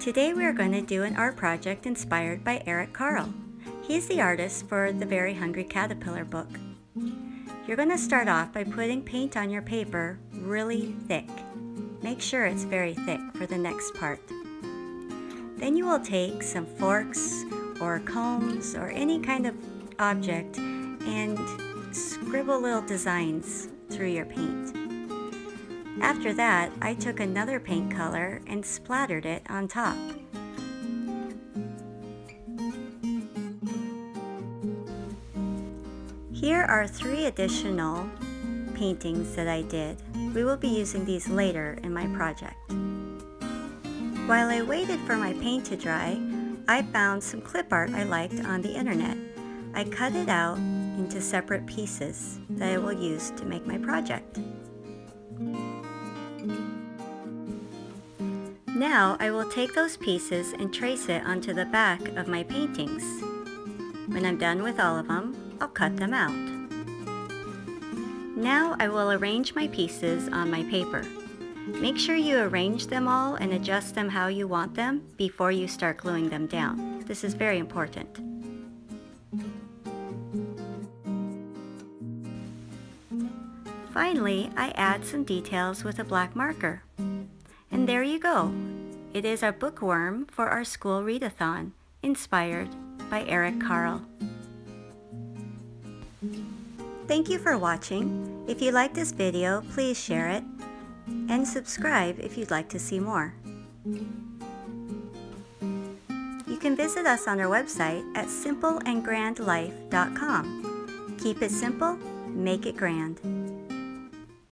Today we are going to do an art project inspired by Eric Carle. He's the artist for the Very Hungry Caterpillar book. You're going to start off by putting paint on your paper really thick. Make sure it's very thick for the next part. Then you will take some forks or combs or any kind of object and scribble little designs through your paint. After that, I took another paint color and splattered it on top. Here are three additional paintings that I did. We will be using these later in my project. While I waited for my paint to dry, I found some clip art I liked on the internet. I cut it out into separate pieces that I will use to make my project. Now I will take those pieces and trace it onto the back of my paintings. When I'm done with all of them, I'll cut them out. Now I will arrange my pieces on my paper. Make sure you arrange them all and adjust them how you want them before you start gluing them down. This is very important. Finally, I add some details with a black marker. And there you go. It is our bookworm for our school readathon, inspired by Eric Carle. Thank you for watching. If you like this video, please share it and subscribe if you'd like to see more. You can visit us on our website at simpleandgrandlife.com. Keep it simple, make it grand.